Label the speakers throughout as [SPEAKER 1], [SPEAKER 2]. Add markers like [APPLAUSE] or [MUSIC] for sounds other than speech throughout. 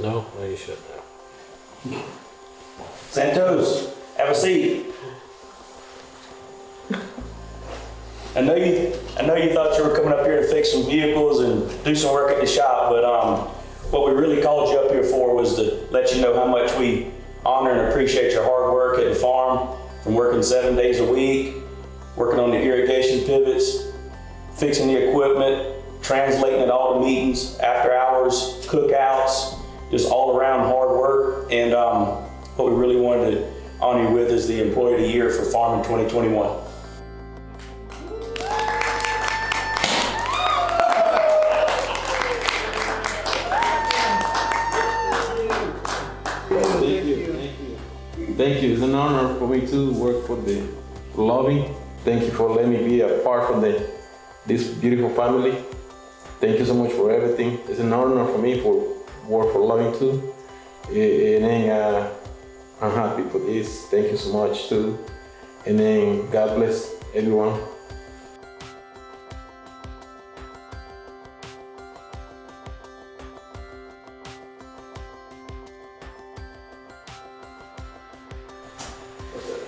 [SPEAKER 1] No, no, you shouldn't have.
[SPEAKER 2] Santos, have a seat. I know you, I know you thought you were coming up here to fix some vehicles and do some work at the shop, but um, what we really called you up here for was to let you know how much we honor and appreciate your hard work at the farm, from working seven days a week, working on the irrigation pivots, fixing the equipment, translating at all the meetings, after hours, cookouts, just all around hard work. And um, what we really wanted to honor you with is the Employee of the Year for Farming 2021.
[SPEAKER 1] Thank you. It's an honor for me to work for the Loving. Thank you for letting me be a part of the this beautiful family. Thank you so much for everything. It's an honor for me for work for loving too. Eh, And then uh, I'm happy for this. Thank you so much too. And then God bless everyone.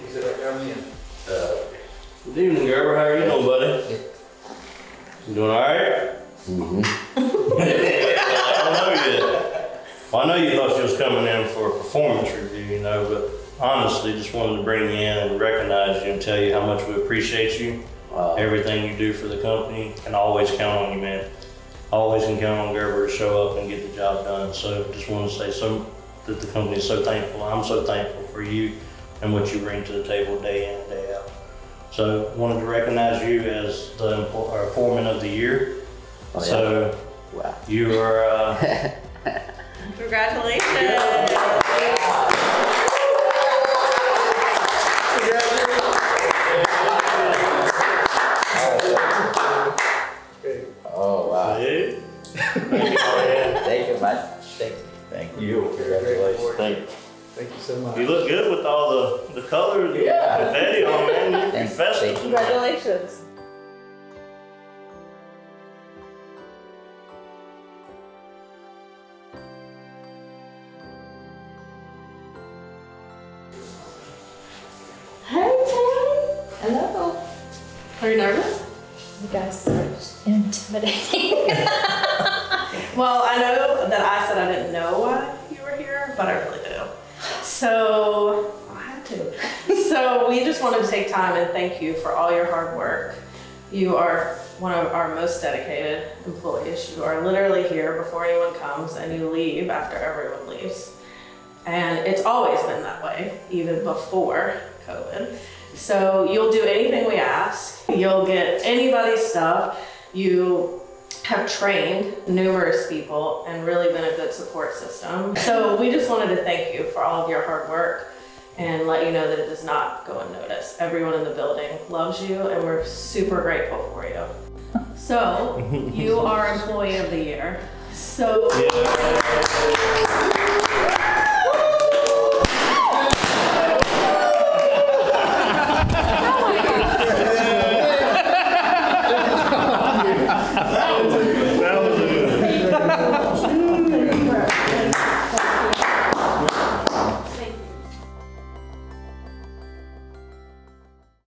[SPEAKER 3] He said, right down the end.
[SPEAKER 4] Good evening, Gerber. How are you doing, buddy? You doing all right? Mm-hmm. I know yet. Well, I know you thought you was coming in for a performance review, you know, but honestly, just wanted to bring you in and recognize you and tell you how much we appreciate you. Everything you do for the company, can always count on you, man. Always can count on Gerber to show up and get the job done. So just want to say so that the company is so thankful. I'm so thankful for you and what you bring to the table day in and day out. So wanted to recognize you as the foreman of the year.
[SPEAKER 5] Oh, yeah?
[SPEAKER 4] So
[SPEAKER 5] Wow.
[SPEAKER 4] you are, uh, [LAUGHS]
[SPEAKER 6] Congratulations.
[SPEAKER 5] Oh, wow.
[SPEAKER 4] dude.
[SPEAKER 5] Thank you, man. Thank you.
[SPEAKER 4] Thank you. Congratulations. Thank you.
[SPEAKER 3] Thank you so much.
[SPEAKER 4] You look good with all the, the colors, and
[SPEAKER 5] Yeah.
[SPEAKER 4] confetti on, man. You're
[SPEAKER 5] thank you.
[SPEAKER 6] Congratulations.
[SPEAKER 7] Hello.
[SPEAKER 6] Are you nervous?
[SPEAKER 7] You guys are intimidating. [LAUGHS]
[SPEAKER 6] Well, I know that I said I didn't know why you were here, but I really do. So I had to. So we just wanted to take time and thank you for all your hard work. You are one of our most dedicated employees. You are literally here before anyone comes and you leave after everyone leaves. And it's always been that way, even before COVID. So you'll do anything we ask. You'll get anybody's stuff. You have trained numerous people and really been a good support system. So we just wanted to thank you for all of your hard work and let you know that it does not go unnoticed. Everyone in the building loves you and we're super grateful for you. So [LAUGHS] you are employee of the year. So
[SPEAKER 4] Yeah.